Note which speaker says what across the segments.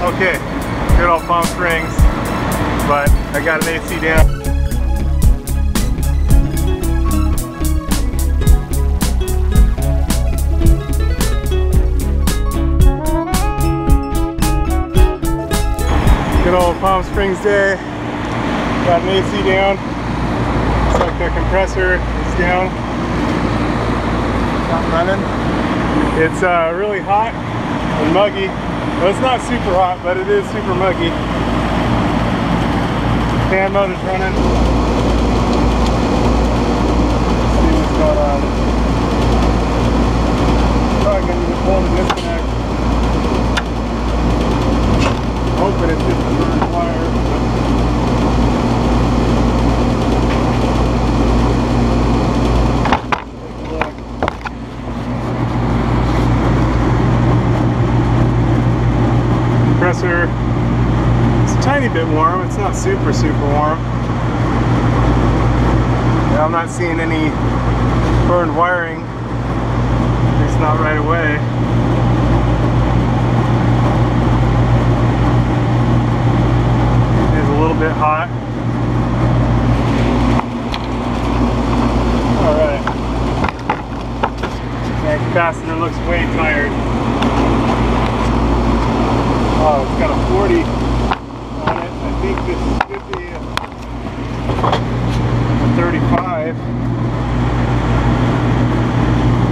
Speaker 1: Okay, good old Palm Springs, but I got an AC down. Good old Palm Springs day. Got an AC down. Looks like the compressor is down. Not running. It's uh, really hot and muggy. Well, it's not super hot, but it is super muggy. Fan motor's running. Let's see what's going on. Probably gonna need to pull the disconnect. Hoping it's just a burn wire. Take a look. compressor. It's a tiny bit warm. It's not super, super warm. Yeah, I'm not seeing any burned wiring. At least not right away. It is a little bit hot. Alright. That capacitor looks way tired. Oh, it's got a 40 on it. I think this should be a 35.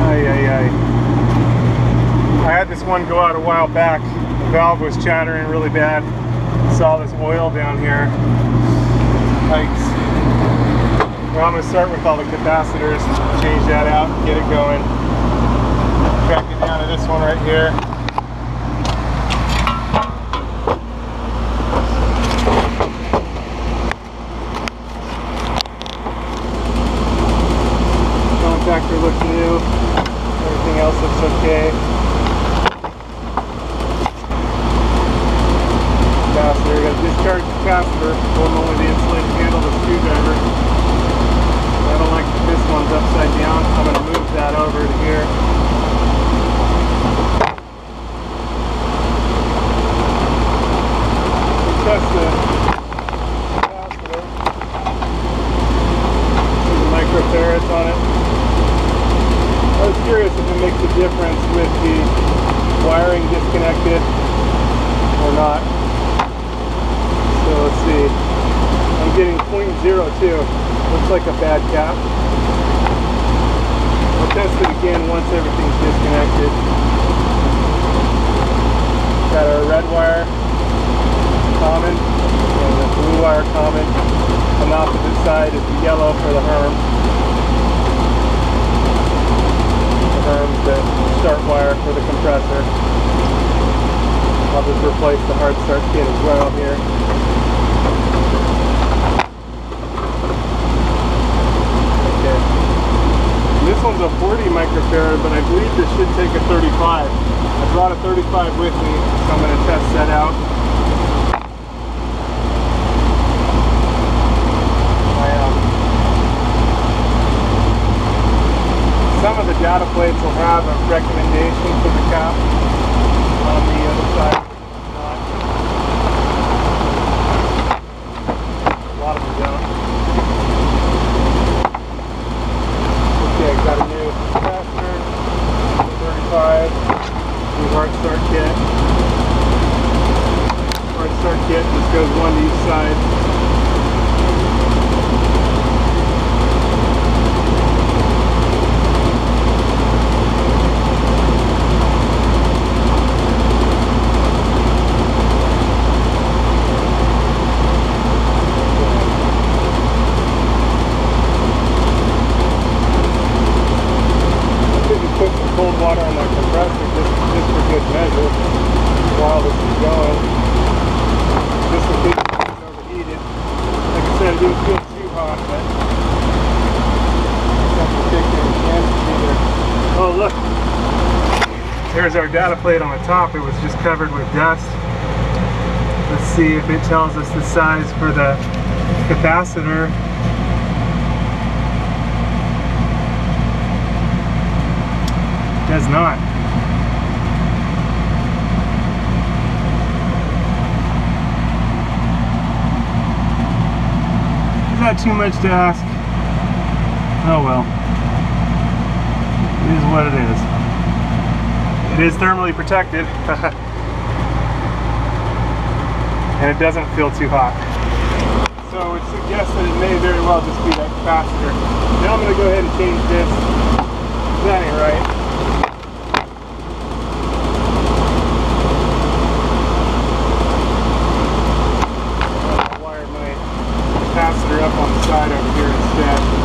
Speaker 1: Ay, ay, ay. I had this one go out a while back. The valve was chattering really bad. Saw this oil down here. Yikes. Well, I'm going to start with all the capacitors, change that out, get it going. Track it down to this one right here. Contactor looks new. Everything else looks okay. Capacitor, got a discharge capacitor. Holding only the insulated handle, the screwdriver. I don't like that this one's upside down. I'm going to move that over to here. Test the capacitor. There's microfarads on it. I was curious if it makes a difference with the wiring disconnected or not. So let's see. I'm getting 0.02. Looks like a bad cap. I'll test it again once everything's disconnected. Got our red wire common and the blue wire common. On the opposite side is the yellow for the HERM. The the start wire for the compressor. I'll just replace the hard start kit as well here. Okay. This one's a 40 microfarad, but I believe this should take a 35. I brought a 35 with me, so I'm going to test that out. I, um, some of the data plates will have a recommendation for the cap on the other side. A lot of them don't. Okay, got a new capacitor, 35, new hard start kit. Just goes one to each side. Couldn't put some cold water on that compressor just, just for good measure while this is going. Just in case it's overheated. Feel too hot, but. Oh look! There's our data plate on the top. It was just covered with dust. Let's see if it tells us the size for the capacitor. Does not. Not too much to ask. Oh well. It is what it is. It is thermally protected. and it doesn't feel too hot. So it suggests that it may very well just be that capacitor. Now I'm going to go ahead and change this. That ain't right. up on the side over here instead.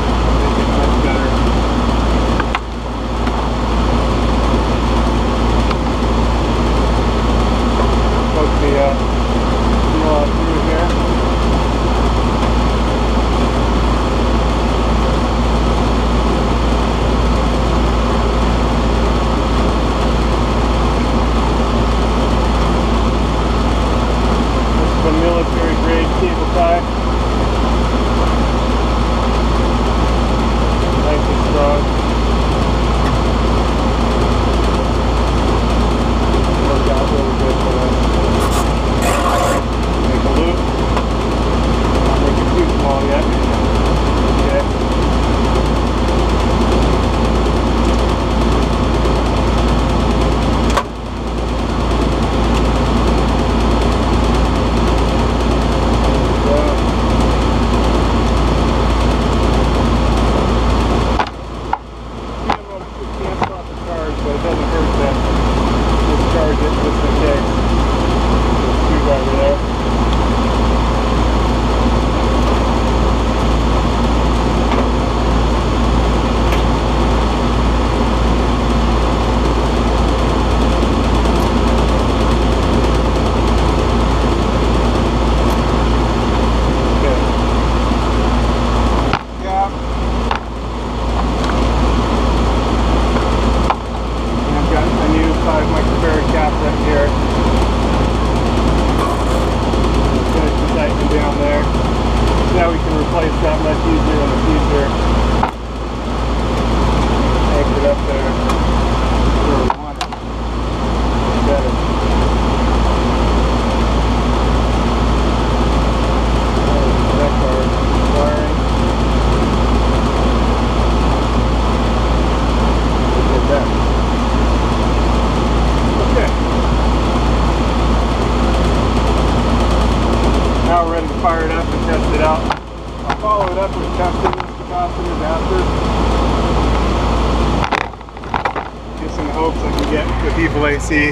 Speaker 1: See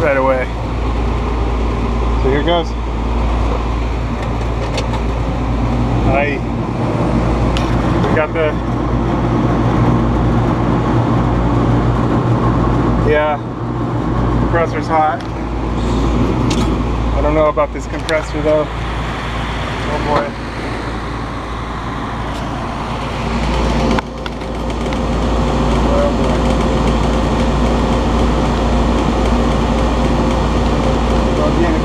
Speaker 1: right away. So here goes. Hi. We got the Yeah, compressor's hot. I don't know about this compressor though. Oh boy.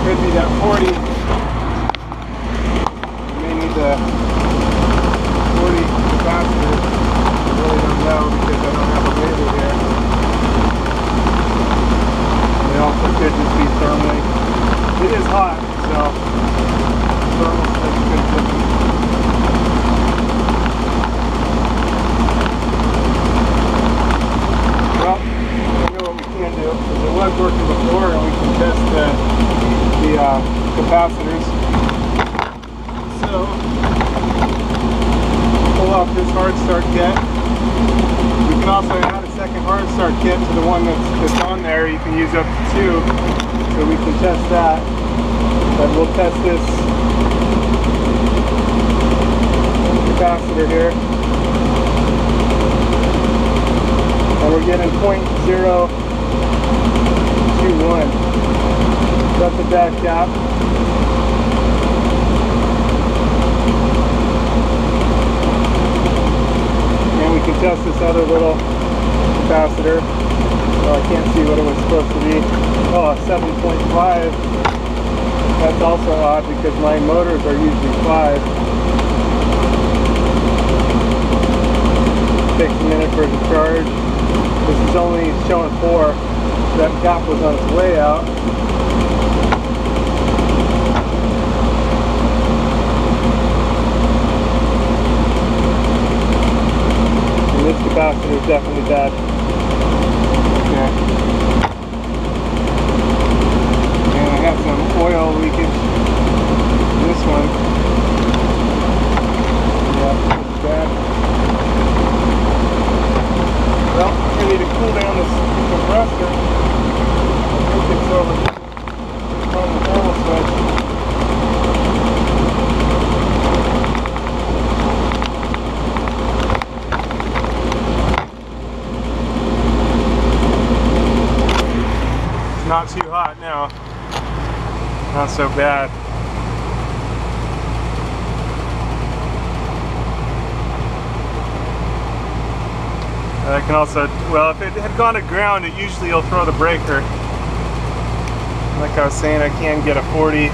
Speaker 1: could be that 40. You may need the 40 capacitor. I really don't know because I don't have a label here. And it also could just be thermally. It is hot, so thermal makes a good difference. Well, I know what we can do. It was working before and we can test the the uh, capacitors. So, pull off this hard start kit. We can also add a second hard start kit to the one that's, that's on there. You can use up to two, so we can test that. But we'll test this capacitor here. And we're getting 0.021. That's the dash cap. And we can test this other little capacitor so I can't see what it was supposed to be. Oh, 7.5. That's also odd because my motors are usually 5. Takes a minute for the charge. This is only showing 4. That gap was on its way out. This capacitor is definitely bad. got some oil leakage. This one. Yeah, it's bad. Well, I need to cool down this compressor. So bad. I can also, well, if it had gone to ground, it usually will throw the breaker. Like I was saying, I can get a 40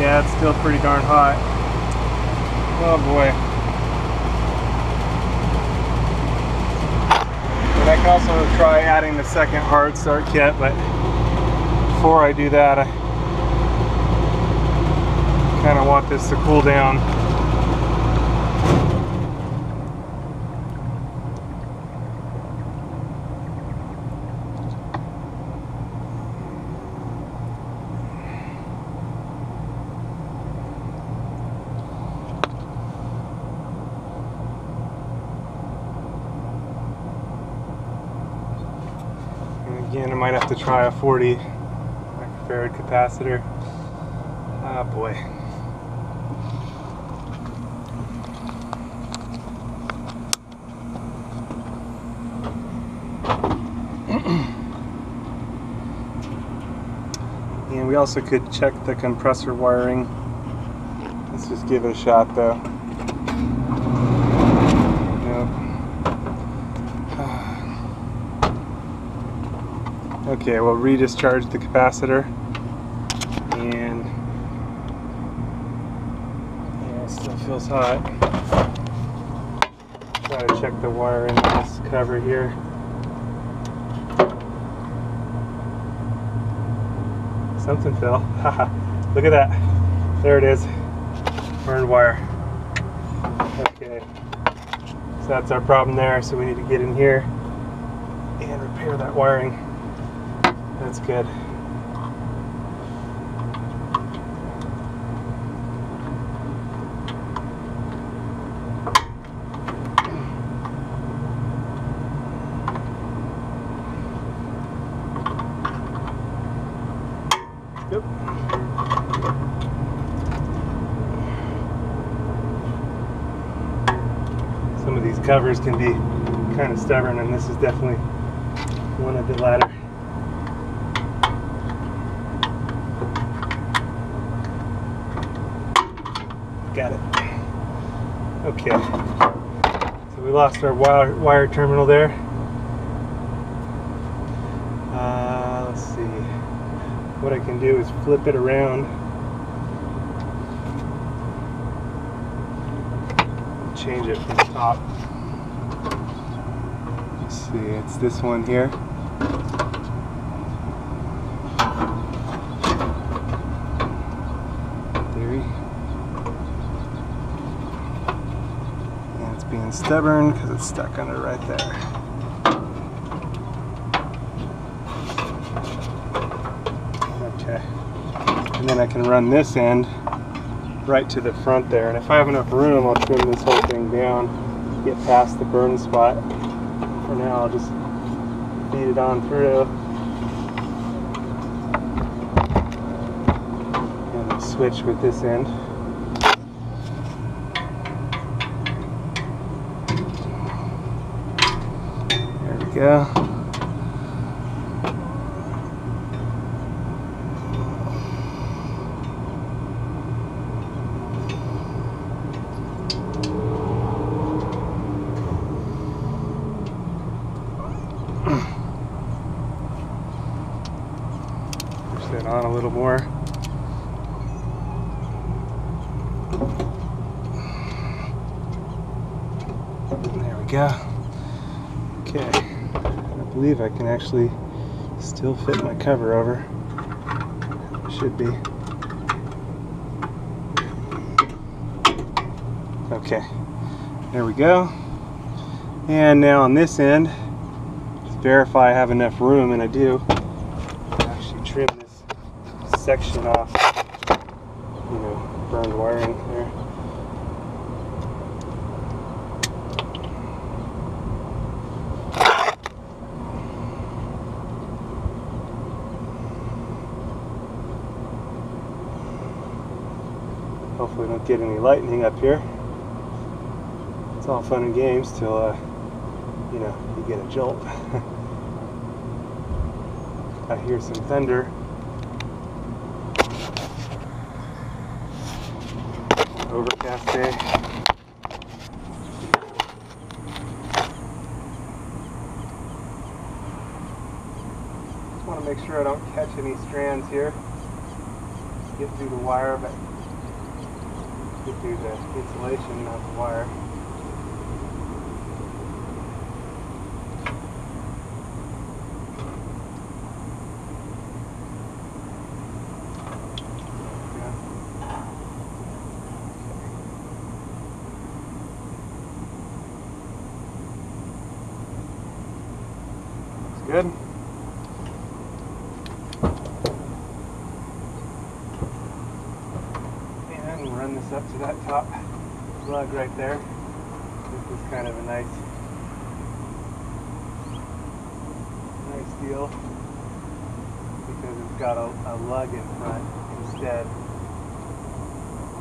Speaker 1: Yeah, it's still pretty darn hot. Oh boy. And I can also try adding the second hard start kit, but before I do that, I kind of want this to cool down. And again, I might have to try a 40 microfarad capacitor. Ah, boy. and we also could check the compressor wiring. Let's just give it a shot though. Okay, we'll redischarge the capacitor and yeah, it still feels hot. To check the wiring in this cover here. Something fell. Look at that. There it is. Burned wire. Okay. So that's our problem there. So we need to get in here and repair that wiring. That's good. Yep. Some of these covers can be kind of stubborn, and this is definitely one of the latter. Got it. Okay. So we lost our wire, wire terminal there. Uh, let's see. What I can do is flip it around. Change it from the top. Let's see, it's this one here. Stubborn because it's stuck under right there. Okay. And then I can run this end right to the front there. And if I have enough room, I'll trim this whole thing down, get past the burn spot. For now, I'll just feed it on through. And switch with this end. There we go. Push that on a little more. There we go. Okay. I believe I can actually still fit my cover over. Should be. Okay. There we go. And now on this end, verify I have enough room, and I do. Actually trim this section off. You know, burned wiring there. Hopefully we don't get any lightning up here. It's all fun and games till, uh, you know, you get a jolt. I hear some thunder. Overcast day. Just want to make sure I don't catch any strands here. Get through the wire, but get through the insulation, not the wire. good. And we'll run this up to that top lug right there. This is kind of a nice, nice deal because it's got a, a lug in front instead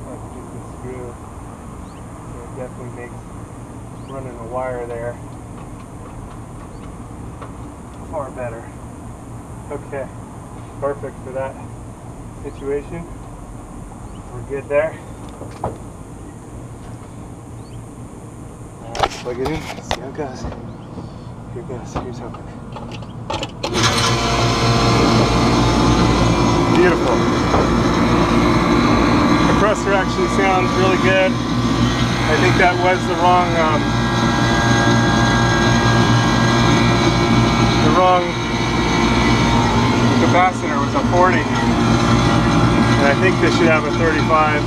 Speaker 1: of just a screw. So it definitely makes running a wire there far better. Okay, perfect for that situation. We're good there. Plug it in, see how it goes. Here it goes, here's hoping. Beautiful. Compressor actually sounds really good. I think that was the wrong um, the wrong capacitor was a 40 and I think this should have a 35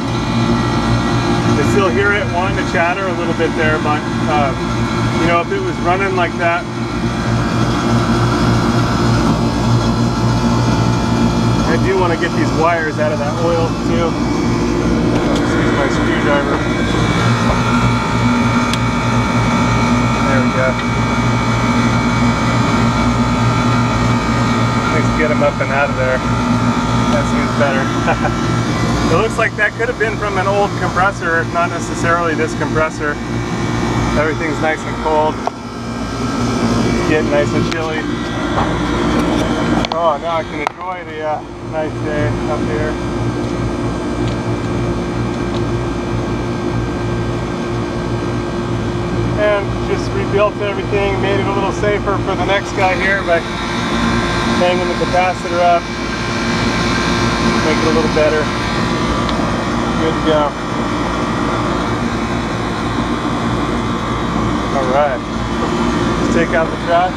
Speaker 1: I still hear it wanting to chatter a little bit there but uh, you know if it was running like that. I do want to get these wires out of that oil too. Use my screwdriver. There we go. Let's get them up and out of there. Better. it looks like that could have been from an old compressor, not necessarily this compressor. Everything's nice and cold. It's getting nice and chilly. Oh, now I can enjoy the uh, nice day up here. and just rebuilt everything, made it a little safer for the next guy here by hanging the capacitor up, make it a little better. Good to go. All right, just take out the trash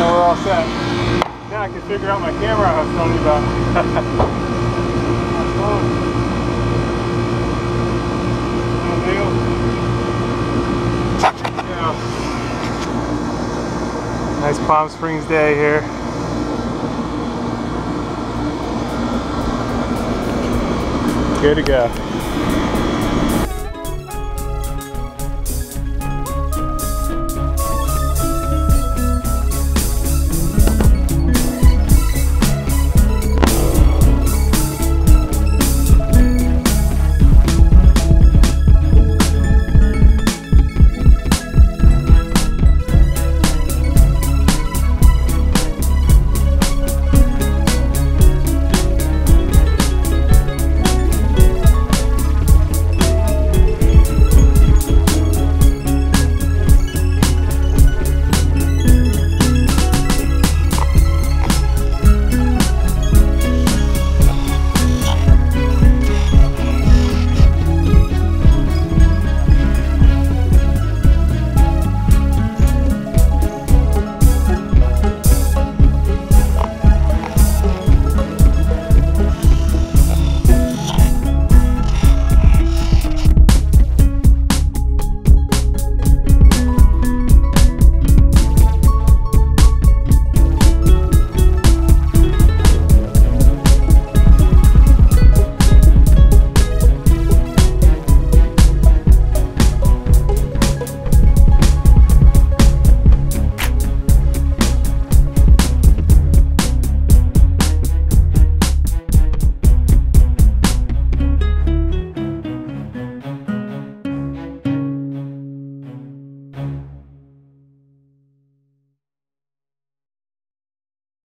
Speaker 1: and we're all set. Now I can figure out my camera I was telling you about. Nice Palm Springs day here. Good to go.